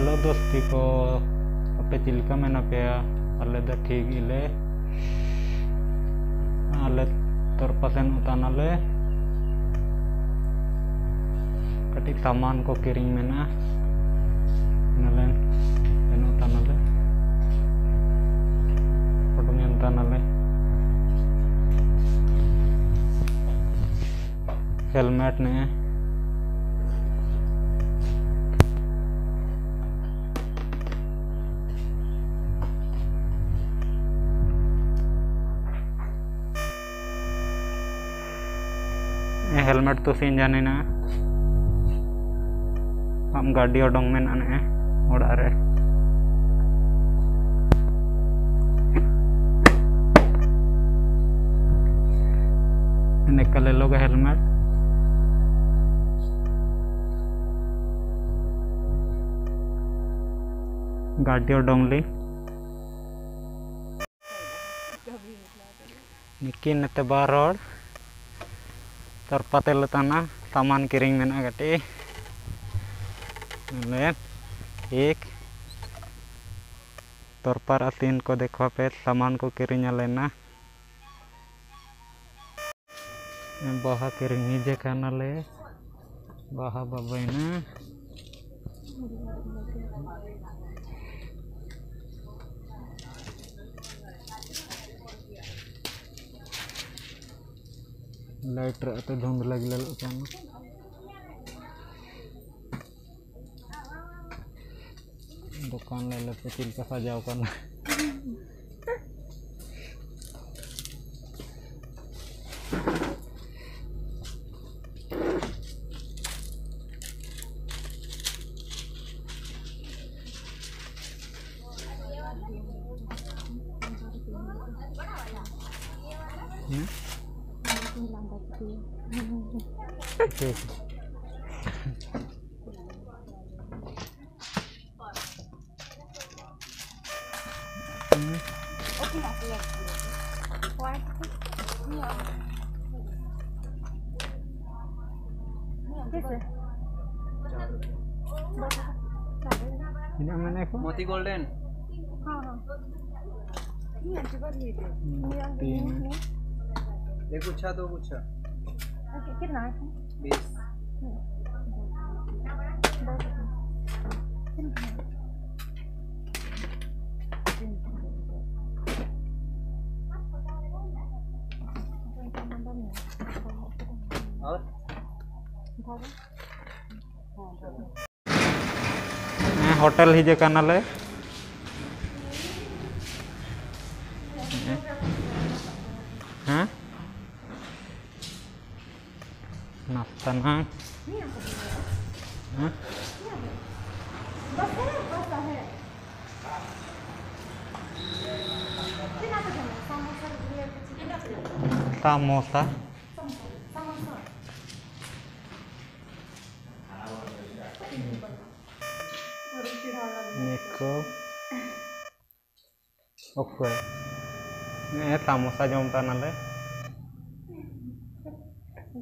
Hello दोस्ती को अपे चिल्का में ना पे अल्ले द ठीक इले अल्ले तोर पसंद उताना ले कटी सामान को किरिंग में ना नलेन ले ले हेलमेट तो सीन जाने ना। हम गाड़ी ओडोंग में ना ओड़ा रे निकल लोग हेलमेट गाड़ी ओडोंगली निकी नते बार हड़ तरपाते लताना सामान किरिंग मेना गटी ले एक तरपार तीन को देखो पे सामान को किरिंग लेना बाहा किरिंग निजे खाना ले बाहा बाबा Light रहते धुंध लग लल दुकान ले लेते चिल का सजाव? Ini aman Evo? Moti golden. Ini yang coba gitu. Ini yang ini. एक गुच्छा दो गुच्छा कितना है? बीस। और? होटल हिजे काना nafsan ha. Hah? Samosa. Niko. Oke. Ini samosa jom tanah.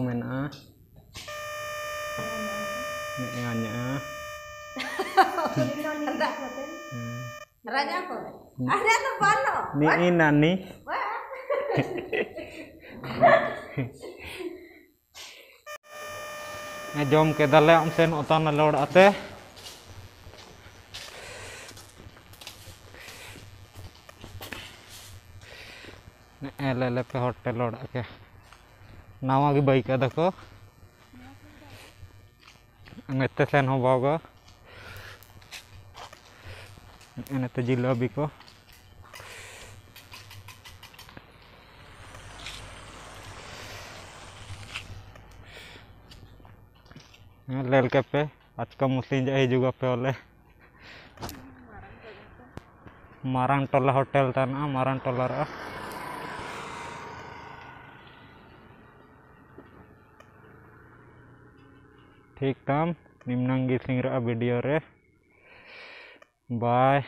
men ah. Nek ngane ah. Raja apa? Ada telepon lo. Ni ina ni. Ngajom ke dalam sen otan lord ate. ले ले पे hotel के नावा की है देखो। अंगते सेन बागा एनते जिलेबी को। लेल के पे, आज का मुस्लिम जाए जुगा पे ओले मारंग टोला होटल तना मारंग टोला ठीक तम निम्नांगी सिंह वीडियो रे। बाय।